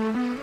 If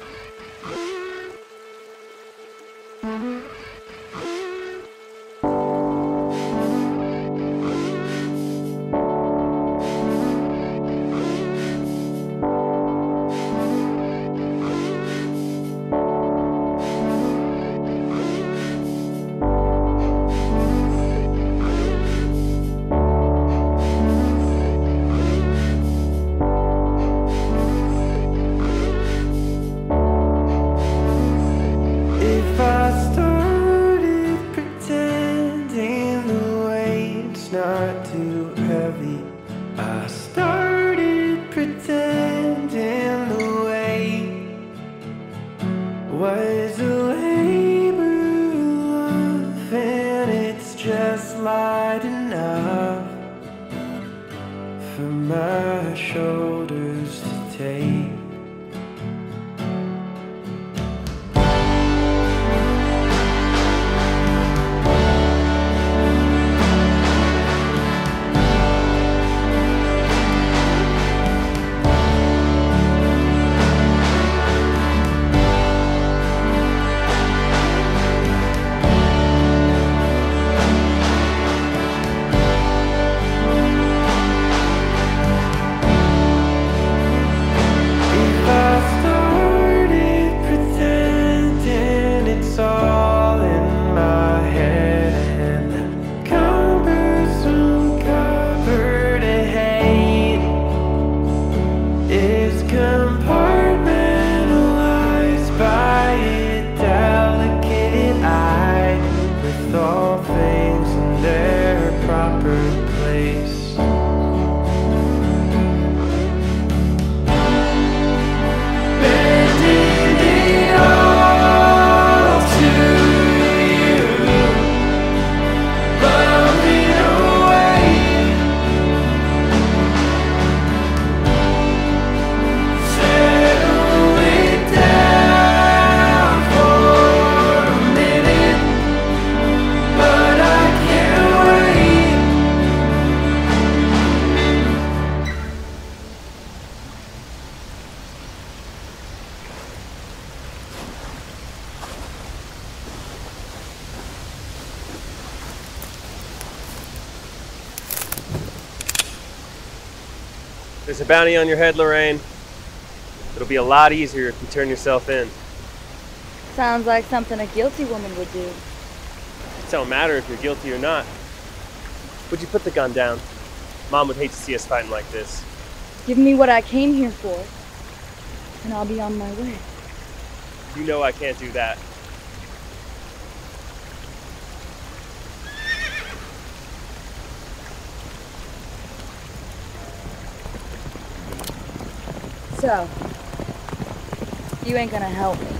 light enough for my shoulders is There's a bounty on your head, Lorraine. It'll be a lot easier if you turn yourself in. Sounds like something a guilty woman would do. It don't matter if you're guilty or not. Would you put the gun down? Mom would hate to see us fighting like this. Give me what I came here for, and I'll be on my way. You know I can't do that. So, you ain't gonna help me.